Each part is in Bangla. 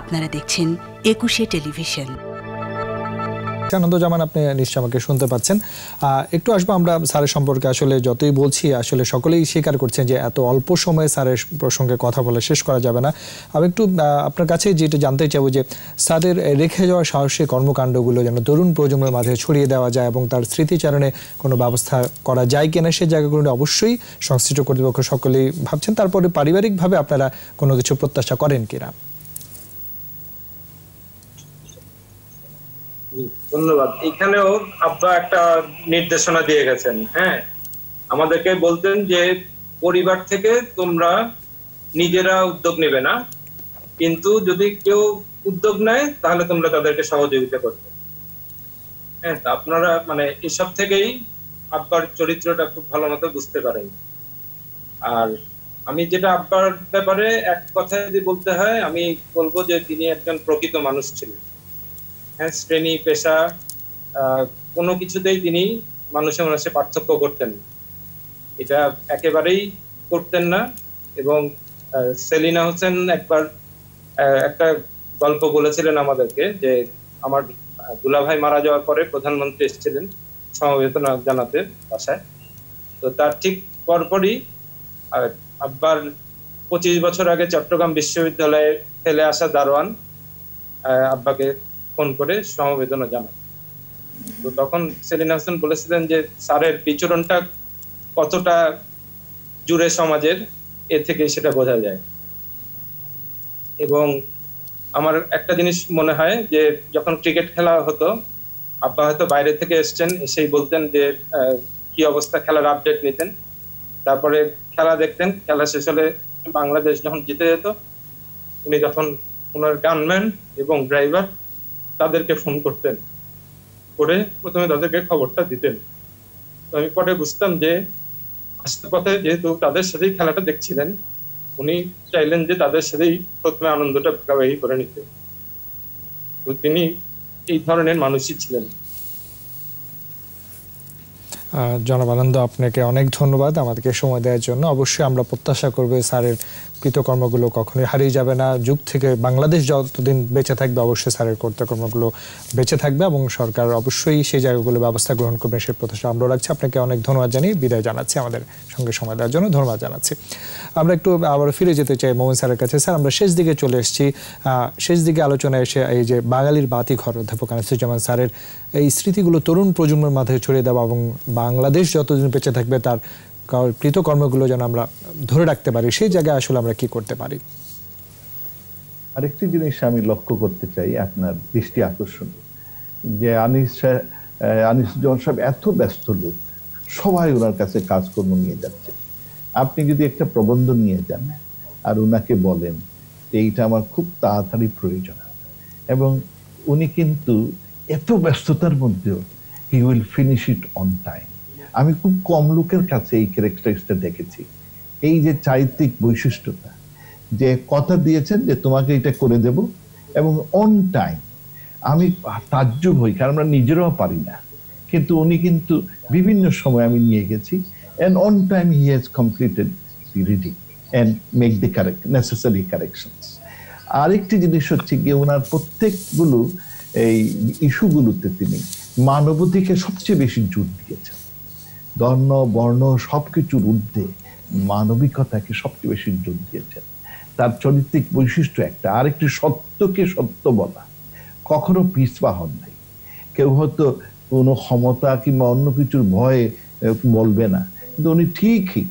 আপনারা দেখছেন একুশে টেলিভিশন। আনন্দ জামান আপনি নিশ্চয় আমাকে শুনতে পাচ্ছেন। একটু আসব আমরা স্যারের সম্পর্কে। আসলে যতই বলছি, আসলে সকলেই স্বীকার করছেন যে এত অল্প সময়ে স্যারের প্রসঙ্গে কথা বলে শেষ করা যাবে না। আমি একটু আপনার কাছে যেটা জানতে চাইব যে, স্যারের রেখে যাওয়া সাহসী কর্মকাণ্ডগুলো যেন তরুণ প্রজন্মের মাঝে ছড়িয়ে দেওয়া যায় এবং তার স্মৃতিচারণে কোনো ব্যবস্থা করা যায় কিনা সেই জায়গাগুলো অবশ্যই সংশ্লিষ্ট কর্তৃপক্ষ সকলেই ভাবছেন। তারপরে পারিবারিকভাবে আপনারা কোনো কিছু প্রত্যাশা করেন কিনা? ধন্যবাদ। এখানেও আব্বা একটা নির্দেশনা দিয়ে গেছেন হ্যাঁ? আমাদেরকে বলতেন যে, পরিবার থেকে তোমরা নিজেরা উদ্যোগ নেবে না, কিন্তু যদি কেউ উদ্যোগ নেয়, তাহলে তোমরা তাদেরকে সহযোগিতা করবে। হ্যাঁ তা আপনারা মানে এসব থেকেই আব্বার চরিত্রটা খুব ভালো মতো বুঝতে পারেন। আর আমি যেটা আব্বার ব্যাপারে এক কথা যদি বলতে হয়, আমি বলব যে তিনি একজন প্রকৃত মানুষ ছিলেন। শ্রেণি, পেশা কোনো কিছুতেই তিনি মানুষে মানুষে পার্থক্য করতেন না। এটা একেবারেই করতেন না এবং সেলিনা হোসেন একবার একটা গল্প বলেছিলেন আমাদেরকে যে আমার দুলাভাই মারা যাওয়ার পরে প্রধানমন্ত্রী এসেছিলেন সমবেদনা জানাতে বাসায়। তো তার ঠিক পরপরই আব্বার পঁচিশ বছর আগে চট্টগ্রাম বিশ্ববিদ্যালয়ে ফেলে আসা দারোয়ান আব্বাকে ফোন করে সমবেদনা জানান তো তখন সেলিনা হোসেন বলেছিলেন যে, স্যারের বিচরণটা কতটা জুড়ে সমাজের, এ থেকে সেটা বোঝা যায়। এবং আমার একটা জিনিস মনে হয় যে, যখন ক্রিকেট খেলা হতো, আব্বা হয়তো বাইরে থেকে এসছেন, এসেই বলতেন যে কি অবস্থা, খেলার আপডেট নিতেন। তারপরে খেলা দেখতেন, খেলা শেষ হলে বাংলাদেশ যখন জিতে যেত, উনি তখন ওনার গানম্যান এবং ড্রাইভার তাদেরকে ফোন করতেন। করে প্রথমে তাদেরকে খবরটা দিতেন। আমি পরে বুঝতাম যে, আসতে পথে যেহেতু তাদের সাথেই খেলাটা দেখছিলেন, উনি চাইলেন যে তাদের সাথেই প্রথমে আনন্দটা ভাগাভাগি করে নিতে। তো তিনি এই ধরনের মানুষই ছিলেন। জনাব আনন্দ, আপনাকে অনেক ধন্যবাদ আমাদেরকে সময় দেওয়ার জন্য। অবশ্যই আমরা প্রত্যাশা করব স্যারের কৃতকর্মগুলো কখনোই হারিয়ে যাবে না। যুগ থেকে বাংলাদেশ যতদিন বেঁচে থাকবে, অবশ্যই স্যারের কর্তকর্মগুলো বেঁচে থাকবে এবং সরকার অবশ্যই সেই জায়গাগুলো ব্যবস্থা গ্রহণ করবে, সেই প্রত্যাশা আমরা রাখছি। আপনাকে অনেক ধন্যবাদ জানিয়ে বিদায় জানাচ্ছি আমাদের সঙ্গে সময় দেওয়ার জন্য। ধন্যবাদ জানাচ্ছি। আমরা একটু আবার ফিরে যেতে চাই মোহন স্যারের কাছে। স্যার, আমরা শেষ দিকে চলে এসেছি। শেষ দিকে আলোচনায় এসে এই যে বাঙালির বাতি ঘর অধ্যাপক আনিসুজ্জামান স্যারের এই স্মৃতিগুলো তরুণ প্রজন্মের মাঝে ছড়িয়ে দেওয়া এবং বাংলাদেশ যতদিন বেঁচে থাকবে, তার কৃতকর্মগুলো যেন আমরা ধরে রাখতে পারি, সেই জায়গায় আসলে আমরা কি করতে পারি? আরেকটি জিনিস আমি লক্ষ্য করতে চাই আপনার দৃষ্টি আকর্ষণ। যে আনিস আনিসুজ্জামান সাহেব এত ব্যস্ত লোক, সবাই ওনার কাছে কাজকর্ম নিয়ে যাচ্ছে। আপনি যদি একটা প্রবন্ধ নিয়ে যান আর ওনাকে বলেন, এইটা আমার খুব তাড়াতাড়ি প্রয়োজন। এবং উনি কিন্তু এত ব্যস্ততার মধ্যেও he will finish it on time আমি খুব কম লোকের কাছে এই ক্যারেক্টারিস্টটা দেখেছি। এই যে চারিত্রিক বৈশিষ্ট্যটা, যে কথা দিয়েছেন যে তোমাকে এটা করে দেব এবং অন টাইম আমি তাজ্জুব হই, কারণ আমরা নিজেরাও পারি না। কিন্তু উনি কিন্তু বিভিন্ন সময় আমি নিয়ে গেছি and on time he has completed the reading and make the correct, necessary corrections আরেকটি জিনিস হচ্ছে গিয়ে ওনার প্রত্যেকগুলো এই ইস্যুগুলোতে তিনি মানবাধিকে সবচেয়ে বেশি জোর দিয়েছেন। ধর্ম বর্ণ সব কিছুর ঊর্ধ্বে মানবিকতাকে সবচেয়ে বেশি জোর দিয়েছেন। তার চরিত্রিক বৈশিষ্ট্য একটা, আরেকটি সত্যকে সত্য বলা। কখনো পিছপা হন নাই। কেউ হয়তো কোনো ক্ষমতা কিংবা অন্য কিছুর ভয়ে বলবে না। কিন্তু উনি ঠিকই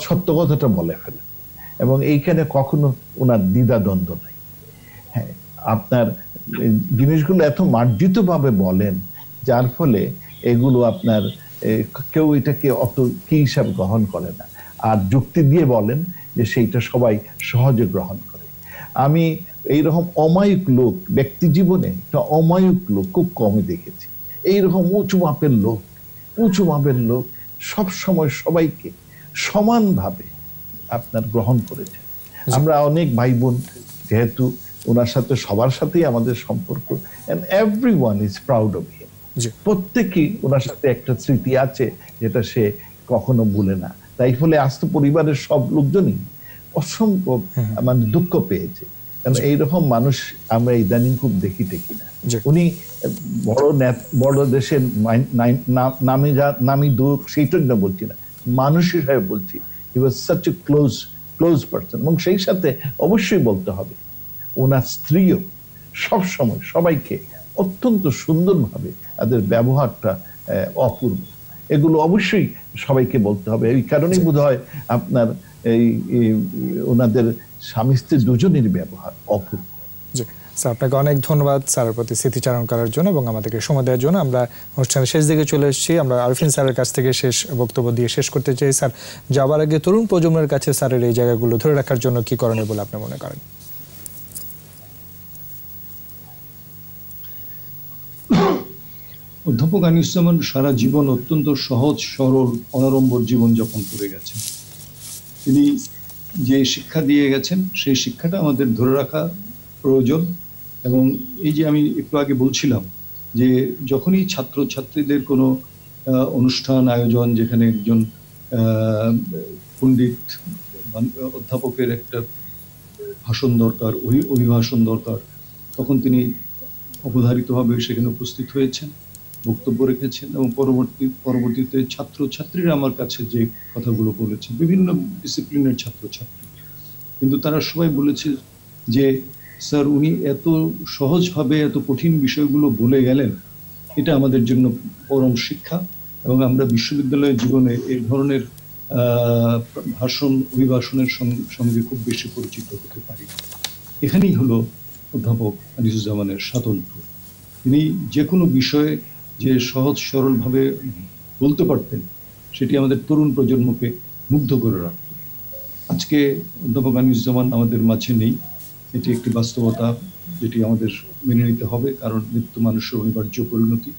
সত্য কথাটা বলে ফেলেন। এবং এইখানে কখনো ওনার দ্বিধাদ্বন্দ্ব নাই। হ্যাঁ আপনার জিনিসগুলো এত মার্জিতভাবে বলেন, যার ফলে এগুলো আপনার কেউ এটাকে অত কি হিসাবে গ্রহণ করে না। আর যুক্তি দিয়ে বলেন যে সেইটা সবাই সহজে গ্রহণ করে। আমি এইরকম অমায়িক লোক, ব্যক্তি জীবনে একটা অমায়িক লোক খুব কমই দেখেছি। এইরকম উঁচু মাপের লোক, উঁচু মাপের লোক সব সময় সবাইকে সমানভাবে আপনার গ্রহণ করেছেন আমরা অনেক ভাই বোন যেহেতু ওনার সাথে সবার সাথেই আমাদের সম্পর্ক and every one is proud of জি প্রত্যেকই ওনার সাথে একটা স্মৃতি আছে যেটা সে কখনো ভুলে না। তাই ফলে আজ তো পরিবারের সব লোকজনই অসংখ্য মানে দুঃখ পেয়েছে। কারণ এইরকম মানুষ আমরা ইদানিং খুব দেখি টেকি না। উনি বড় বড় দেশের নামি নামি দুঃখ না বলছি না। মানুষ হিসাবে বলছি he was such a close close person এবং সেই সাথে অবশ্যই বলতে হবে ওনার স্ত্রীও সব সময় সবাইকে অত্যন্ত সুন্দরভাবে তাদের ব্যবহারটা অপূর্ব। এগুলো অবশ্যই সবাইকে বলতে হবে। এই কারণেই বোধ হয় আপনার এই এই ওনাদের স্বামী স্ত্রী দুজনের ব্যবহার অপূর্ব। স্যার আপনাকে অনেক ধন্যবাদ স্যারের প্রতি স্মৃতিচারণ করার জন্য এবং আমাদেরকে সময় দেওয়ার জন্য। আমরা অনুষ্ঠানের শেষ দিকে চলে এসেছি। আমরা আরফিন স্যারের কাছ থেকে শেষ বক্তব্য দিয়ে শেষ করতে চাই। স্যার যাওয়ার আগে তরুণ প্রজন্মের কাছে স্যারের এই জায়গাগুলো ধরে রাখার জন্য কি করণীয় বলে আপনি মনে করেন? অধ্যাপক আনিসুজ্জামান, সারা জীবন অত্যন্ত সহজ, সরল, অনাড়ম্বর জীবন যাপন করে গেছেন। তিনি যে শিক্ষা দিয়ে গেছেন, সেই শিক্ষাটা আমাদের ধরে রাখা প্রয়োজন এবং এই যে আমি একটু আগে বলছিলাম যে যখনই ছাত্র ছাত্রীদের কোনো অনুষ্ঠান, আয়োজন যেখানে একজন পণ্ডিত অধ্যাপকের একটা ভাষণ দরকার, অভি- অভিভাষণ দরকার, তখন তিনি অবধারিতভাবে সেখানে উপস্থিত হয়েছেন। বক্তব্য রেখেছেন এবং পরবর্তী, পরবর্তীতে ছাত্র ছাত্রীরা আমার কাছে যে কথাগুলো বলেছেন বিভিন্ন ডিসিপ্লিনের ছাত্র ছাত্রী কিন্তু তারা সবাই বলেছে যে, স্যার, উনি এত সহজভাবে এত কঠিন বিষয়গুলো বলে গেলেন। এটা আমাদের জন্য পরম শিক্ষা এবং আমরা বিশ্ববিদ্যালয়ের জীবনে এই ধরনের ভাষণ অভিভাষণের সঙ্গে খুব বেশি পরিচিত হতে পারি। এখানেই হলো অধ্যাপক আনিসুজ্জামানের স্বাতন্ত্র তিনি যে কোনো বিষয়ে যে সহজ সরলভাবে বলতে পারতেন, সেটি আমাদের তরুণ প্রজন্মকে মুগ্ধ করে রাখত। আজকে অধ্যাপক আনিসুজ্জামান আমাদের মাঝে নেই। এটি একটি বাস্তবতা যেটি আমাদের মেনে নিতে হবে, কারণ মৃত্যু মানুষের অনিবার্য পরিণতি।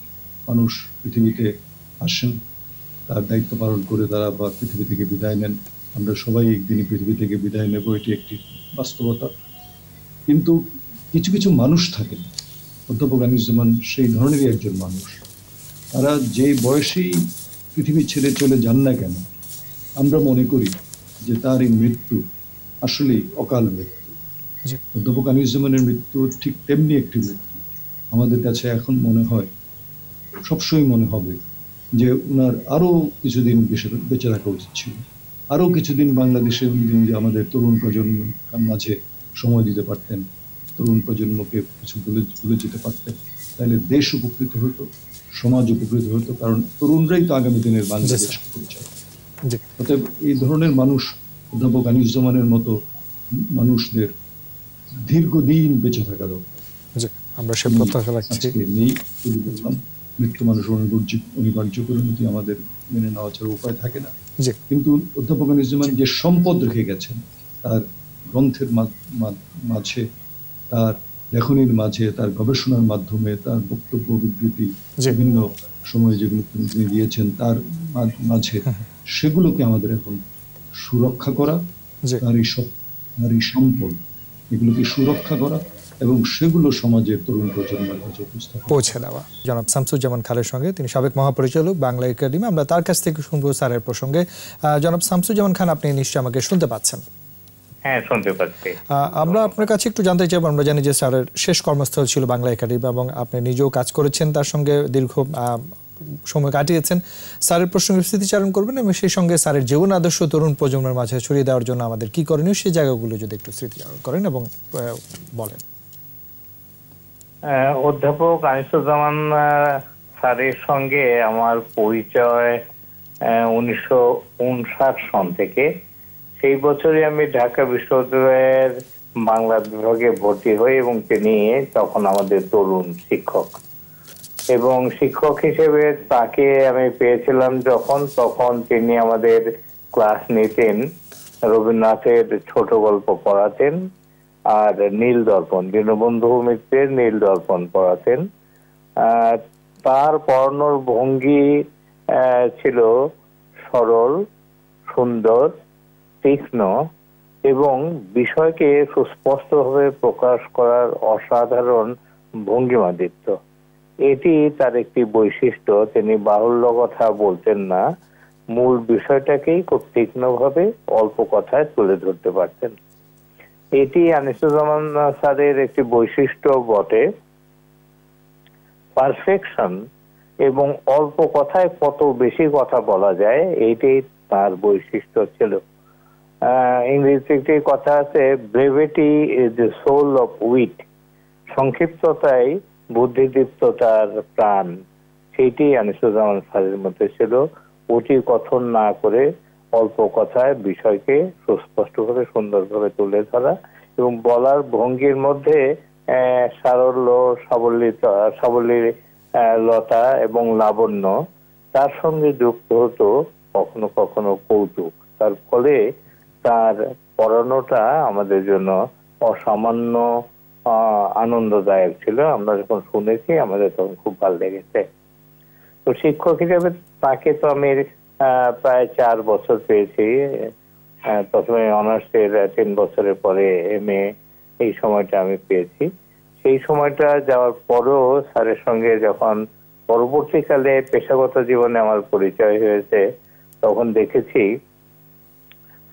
মানুষ পৃথিবীতে আসেন, তার দায়িত্ব পালন করে তারা বা পৃথিবী থেকে বিদায় নেন। আমরা সবাই একদিনই পৃথিবী থেকে বিদায় নেব, এটি একটি বাস্তবতা। কিন্তু কিছু কিছু মানুষ থাকেন। অধ্যাপক আনিসুজ্জামান সেই ধরনেরই একজন মানুষ। তারা যে বয়সেই পৃথিবী ছেড়ে চলে যান না কেন আমরা মনে করি যে তার এই মৃত্যু আসলেই অকাল মৃত্যু। অধ্যাপক আনিসুজ্জামানের মৃত্যু ঠিক তেমনি একটি মৃত্যু। আমাদের কাছে এখন মনে হয় সবসময় মনে হবে যে ওনার আরও কিছুদিন বেঁচে- বেঁচে থাকা উচিত ছিল। আরও কিছুদিন বাংলাদেশে যদি আমাদের তরুণ প্রজন্ম মাঝে সময় দিতে পারতেন তরুণ প্রজন্মকে কিছু বলে বলে যেতে পারতেন তাহলে দেশ উপকৃত হতো। সমাজ উপকৃত হতো কারণ তরুণরাই তো আগামী দিনের বাংলাদেশ পরিচয় অতএব এই ধরনের মানুষ অধ্যাপক আনিসুজ্জামানের মতো মানুষদের দীর্ঘদিন বেঁচে থাকা দরকার। আমরা সে প্রত্যাশা রাখছি। নেই মৃত্যু মানুষের অনিবার্য পরিণতি আমাদের মেনে নেওয়া ছাড়া উপায় থাকে না। কিন্তু অধ্যাপক আনিসুজ্জামান যে সম্পদ রেখে গেছেন তার গ্রন্থের মাঝে তার লেখনীর মাঝে তার গবেষণার মাধ্যমে তার বক্তব্য বিবৃতি। বিভিন্ন সময়ে যেগুলো তিনি দিয়েছেন তার মাঝে সেগুলোকে আমাদের এখন সুরক্ষা করা তার এই তার এই সম্পদ এগুলোকে সুরক্ষা করা এবং সেগুলো সমাজের তরুণ প্রজন্মের কাছে উপস্থাপন পৌঁছে দেওয়া। জনাব শামসুজ্জামান খালের সঙ্গে তিনি সাবেক মহাপরিচালক বাংলা একাডেমি। আমরা তার কাছ থেকে শুনব স্যারের প্রসঙ্গে। জনাব শামসুজ্জামান খান আপনি নিশ্চয়ই আমাকে শুনতে পাচ্ছেন। হ্যাঁ শুনতে পাচ্ছি। আমরা আপনার কাছে একটু জানতে চাইব আমরা জানি যে স্যারের শেষ কর্মস্থল ছিল বাংলা একাডেমি এবং আপনি নিজেও কাজ করেছেন তার সঙ্গে দীর্ঘ সময় কাটিয়েছেন। স্যারের প্রসঙ্গে স্মৃতিচারণ করবেন এবং সেই সঙ্গে স্যারের জীবন আদর্শ তরুণ প্রজন্মের মাঝে ছড়িয়ে দেওয়ার জন্য আমাদের কি করণীয় সেই জায়গাগুলো যদি একটু স্মৃতিচারণ করেন এবং বলেন। অধ্যাপক আনিসুজ্জামান স্যারের সঙ্গে আমার পরিচয় উনিশশো উনষাট সন থেকে সেই বছরই আমি ঢাকা বিশ্ববিদ্যালয়ের বাংলা বিভাগে ভর্তি হই এবং তিনি তখন আমাদের তরুণ শিক্ষক। এবং শিক্ষক হিসেবে তাকে আমি পেয়েছিলাম যখন, তখন তিনি আমাদের ক্লাস নিতেন, রবীন্দ্রনাথের ছোট গল্প পড়াতেন আর নীল দর্পণ, দীনবন্ধু মিত্রের নীল দর্পণ পড়াতেন। তার পড়ানোর ভঙ্গি ছিল সরল, সুন্দর তীক্ষ্ণ এবং বিষয়কে সুস্পষ্টভাবে প্রকাশ করার অসাধারণ ভঙ্গিমা দিত এটি তার একটি বৈশিষ্ট্য, তিনি বাহুল্য কথা বলতেন না, মূল বিষয়টাকেই খুব তীক্ষ্ণভাবে অল্প কথায় তুলে ধরতে পারতেন। এটি আনিসুজ্জামান স্যারের একটি বৈশিষ্ট্য বটে। পারফেকশন এবং অল্প কথায় কত বেশি কথা বলা যায়, এইটাই তার বৈশিষ্ট্য ছিল। ইংরেজিতে একটি কথা আছে brevity is the soul of wit সংক্ষিপ্ততাই বুদ্ধিদীপ্ততার প্রাণ। সেইটি আনিসুজ্জামান স্যারের মধ্যে ছিল। অতি কথন না করে অল্প কথায় বিষয়কে সুস্পষ্টভাবে, সুন্দরভাবে তুলে ধরা এবং বলার ভঙ্গির মধ্যে সারল্য সাবলীর লতা এবং লাবণ্য তার সঙ্গে যুক্ত হতো কখনো কখনো কৌতুক। তার ফলে তার পড়ানোটা আমাদের জন্য অসামান্য আনন্দদায়ক ছিল। আমরা যখন শুনেছি, আমাদের তখন খুব ভালো লেগেছে। তো শিক্ষক হিসেবে তাকে তো আমি প্রায় চার বছর পেয়েছি। প্রথমে অনার্সের তিন বছরের পরে এম এই সময়টা আমি পেয়েছি। সেই সময়টা যাওয়ার পরও স্যারের সঙ্গে যখন পরবর্তীকালে পেশাগত জীবনে আমার পরিচয় হয়েছে, তখন দেখেছি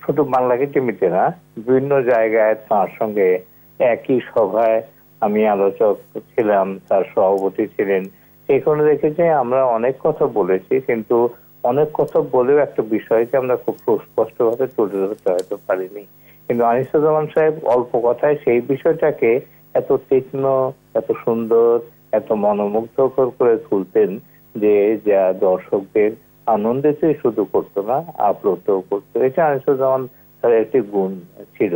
শুধু বাংলা একাডেমিতে না, বিভিন্ন জায়গায় তার সঙ্গে একই সভায় আমি আলোচক ছিলাম, তার সভাপতি ছিলেন। সেখানে দেখেছি আমরা অনেক কথা বলেছি, কিন্তু অনেক কথা বলেও একটা বিষয়কে আমরা খুব সুস্পষ্টভাবে তুলে ধরতে হয়তো পারিনি। কিন্তু আনিসুজ্জামান সাহেব অল্প কথায় সেই বিষয়টাকে এত তীক্ষ্ণ, এত সুন্দর, এত মনোমুগ্ধকর করে তুলতেন যে, যা দর্শকদের আনন্দিতই শুধু করতো না আপ্লুতও করতো। এটা আনিসুজ্জামান তার একটি গুণ ছিল।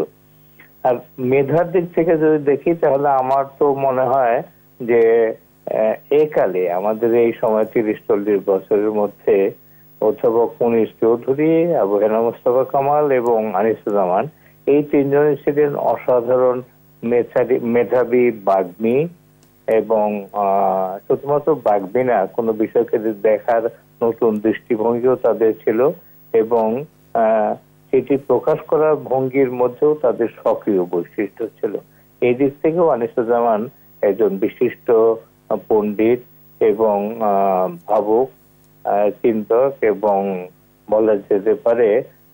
আর মেধার দিক থেকে যদি দেখি, তাহলে আমার তো মনে হয় যে একালে আমাদের এই সময় তিরিশ, চল্লিশ বছরের মধ্যে অধ্যাপক মুনিশ চৌধুরী, আবু হেনা মুস্তফা কামাল এবং আনিসুজ্জামান, এই তিনজনই ছিলেন অসাধারণ মেধাবী মেধাবী বাগ্মী এবং শুধুমাত্র বাগ্মী না, কোনো বিষয়কে দেখার নতুন দৃষ্টিভঙ্গিও তাদের ছিল এবং সেটি প্রকাশ করার ভঙ্গির মধ্যেও তাদের সক্রিয় বৈশিষ্ট্য ছিল। এই দিক থেকেও আনিসুজ্জামান একজন বিশিষ্ট পণ্ডিত এবং ভাবুক চিন্তক এবং বলা যেতে পারে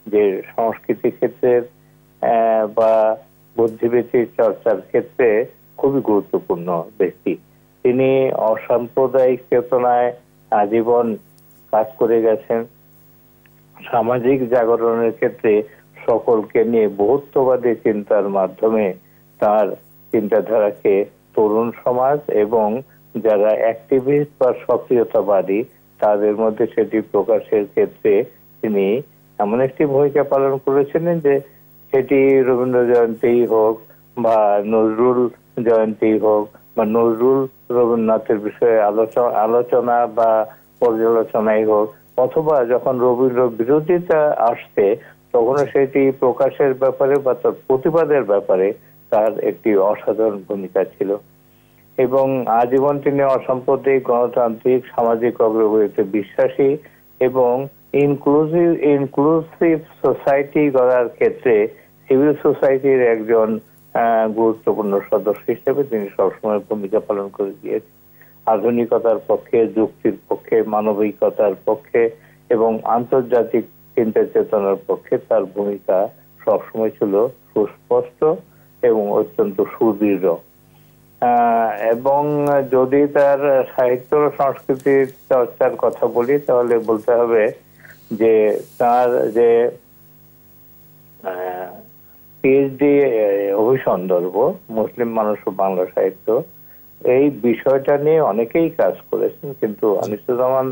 যে সংস্কৃতি ক্ষেত্রের আহ, বা বুদ্ধিবৃত্তির চর্চার ক্ষেত্রে খুবই গুরুত্বপূর্ণ ব্যক্তি। তিনি অসাম্প্রদায়িক চেতনায় আজীবন কাজ করে গেছেন। সামাজিক জাগরণের ক্ষেত্রে সকলকে নিয়ে বহুত্ববাদী চিন্তার মাধ্যমে তার চিন্তাধারাকে তরুণ সমাজ এবং যারা অ্যাক্টিভিস্ট বা সক্রিয়তাবাদী, তাদের মধ্যে সেটি প্রকাশের ক্ষেত্রে তিনি এমন একটি ভূমিকা পালন করেছিলেন যে সেটি রবীন্দ্র জয়ন্তী হোক বা নজরুল জয়ন্তী হোক বা নজরুল রবীন্দ্রনাথের বিষয়ে আলোচনা আলোচনা বা পর্যালোচনাই হোক, অথবা যখন রবীন্দ্র বিরোধিতা আসছে তখন সেটি প্রকাশের ব্যাপারে বা তার প্রতিবাদের ব্যাপারে তার একটি অসাধারণ ভূমিকা ছিল। এবং আজীবন তিনি অসাম্প্রদায়িক গণতান্ত্রিক, সামাজিক অগ্রগতিতে বিশ্বাসী এবং ইনক্লুসিভ ইনক্লুসিভ সোসাইটি গড়ার ক্ষেত্রে সিভিল সোসাইটির একজন গুরুত্বপূর্ণ সদস্য হিসেবে তিনি সবসময় ভূমিকা পালন করে গিয়েছেন। আধুনিকতার পক্ষে, যুক্তির পক্ষে, মানবিকতার পক্ষে এবং আন্তর্জাতিক চিন্তা চেতনার পক্ষে তার ভূমিকা সবসময় ছিল সুস্পষ্ট এবং অত্যন্ত সুদৃঢ়। এবং যদি তার সাহিত্য ও সংস্কৃতির চর্চার কথা বলি, তাহলে বলতে হবে যে তার যে পিএইচডি অভিসন্দর্ভ, মুসলিম মানুষ ও বাংলা সাহিত্য এই বিষয়টা নিয়ে অনেকেই কাজ করেছেন কিন্তু আনিসুজ্জামান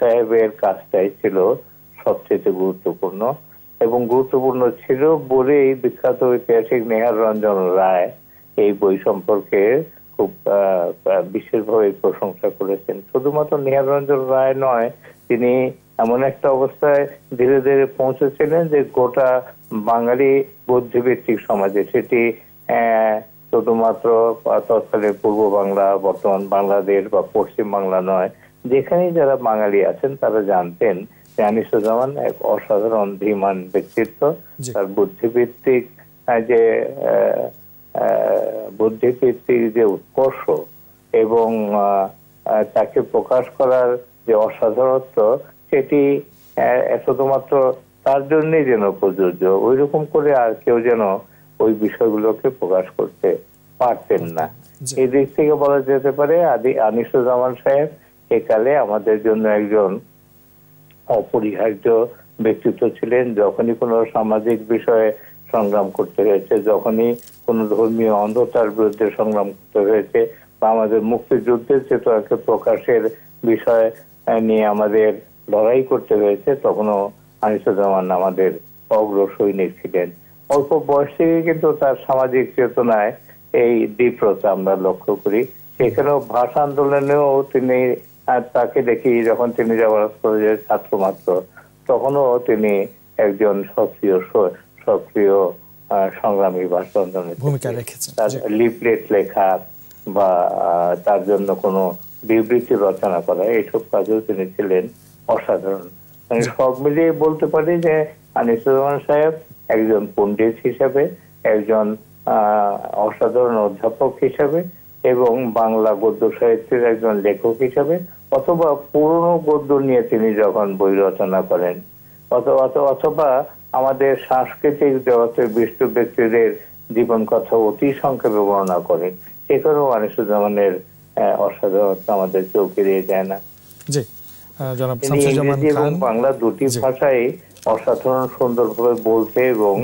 সাহেবের কাজটাই ছিল সবচেয়ে গুরুত্বপূর্ণ এবং গুরুত্বপূর্ণ ছিল বলেই বিখ্যাত ঐতিহাসিক নেহার রঞ্জন রায় এই বই সম্পর্কে খুব বিশেষভাবে প্রশংসা করেছেন। শুধুমাত্র নেহার রঞ্জন রায় নয় তিনি এমন একটা অবস্থায় ধীরে ধীরে পৌঁছেছিলেন যে গোটা বাঙালি বুদ্ধিভিত্তিক সমাজে সেটি আহ, শুধুমাত্র তৎকালীন পূর্ব বাংলা বর্তমান বাংলাদেশ বা পশ্চিম বাংলা নয় যেখানেই যারা বাঙালি আছেন তারা জানতেন যে আনিসুজ্জামান এক অসাধারণ ধীমান ব্যক্তিত্ব। তার বুদ্ধিভিত্তিক যে বুদ্ধিভিত্তিক যে উৎকর্ষ এবং তাকে প্রকাশ করার যে অসাধারণত্ব সেটি শুধুমাত্র তার জন্যই যেন প্রযোজ্য ওই রকম করে আর কেউ যেন ওই বিষয়গুলোকে প্রকাশ করতে পারতেন না। এই দিক থেকে বলা যেতে পারে আদি আনিসুজ্জামান সাহেব একালে আমাদের জন্য একজন অপরিহার্য ব্যক্তিত্ব ছিলেন। যখনই কোনো সামাজিক বিষয়ে সংগ্রাম করতে হয়েছে যখনই কোনো ধর্মীয় অন্ধতার বিরুদ্ধে সংগ্রাম করতে হয়েছে বা আমাদের মুক্তিযুদ্ধের চেতনাকে প্রকাশের বিষয় নিয়ে আমাদের লড়াই করতে হয়েছে তখনও আনিসুজ্জামান আমাদের অগ্র সৈনিক ছিলেন। অল্প বয়স থেকে কিন্তু তার সামাজিক চেতনায় এই দ্বীপ্রতা আমরা লক্ষ্য করি। সেখানেও ভাষা আন্দোলনেও তিনি তাকে দেখি যখন তিনি জগন্নাথ কলেজের ছাত্র মাত্র তখনও তিনি একজন সক্রিয় সক্রিয় সংগ্রামী ভাষা আন্দোলনে ভূমিকা রেখেছেন। তার লিফলেট লেখা বা তার জন্য কোনো বিবৃতি রচনা করা এইসব কাজেও তিনি ছিলেন অসাধারণ। মানে সব মিলিয়ে বলতে পারি যে আনিসুজ্জামান সাহেব একজন পণ্ডিত হিসাবে একজন আহ, অসাধারণ অধ্যাপক হিসাবে এবং বাংলা গদ্য সাহিত্যের একজন লেখক হিসাবে অথবা পুরনো গদ্য নিয়ে তিনি যখন বই রচনা করেন অথবা অথবা আমাদের সাংস্কৃতিক জগতের বিশিষ্ট ব্যক্তিদের জীবন কথা অতি সংক্ষেপে বর্ণনা করেন সেখানেও আনিসুজ্জামানের আহ, অসাধারণতা আমাদের চোখ এড়িয়ে যায় না। জি জনাব শামসুজ্জামান ইংরেজি এবং খান। বাংলা দুটি। ভাষায় অসাধারণ সুন্দরভাবে বলতে এবং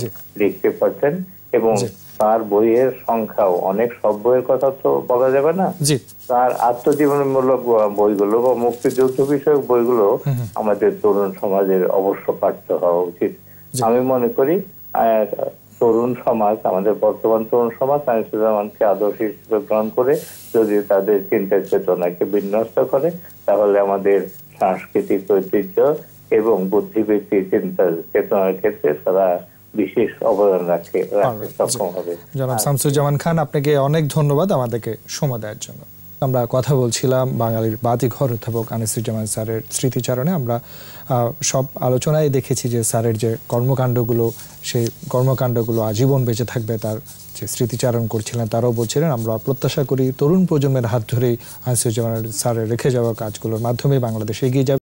লিখতে পারতেন এবং তার বইয়ের সংখ্যাও অনেক সব বইয়ের কথা তো বলা যাবে না। তার আত্মজীবনীমূলক বইগুলো বা মুক্তিযুদ্ধ বিষয়ক বইগুলো আমাদের তরুণ সমাজের অবশ্য পাঠ্য হওয়া উচিত। আমি মনে করি তরুণ সমাজ আমাদের বর্তমান তরুণ সমাজ আনিসুজ্জামানকে আদর্শ হিসেবে গ্রহণ করে যদি তাদের চিন্তা চেতনাকে বিন্যস্ত করে তাহলে আমাদের সাংস্কৃতিক ঐতিহ্য এবং বুদ্ধিবৃত্তি চিন্তা চেতনার ক্ষেত্রে তারা বিশেষ অবদান রাখে রাখতে সক্ষম হবে। জনাব শামসুজ্জামান খান আপনাকে অনেক ধন্যবাদ আমাদেরকে সময় দেওয়ার জন্য। আমরা কথা বলছিলাম বাঙালির বাতিঘর অধ্যাপক আনিসুজ্জামান স্যারের স্মৃতিচারণে। আমরা সব আলোচনায় দেখেছি যে স্যারের যে কর্মকাণ্ডগুলো সেই কর্মকাণ্ডগুলো আজীবন বেঁচে থাকবে তার যে স্মৃতিচারণ করছিলেন তারাও বলছিলেন। আমরা প্রত্যাশা করি তরুণ প্রজন্মের হাত ধরেই আনিসুজ্জামান স্যারের রেখে যাওয়া কাজগুলোর মাধ্যমে বাংলাদেশ এগিয়ে যাবে।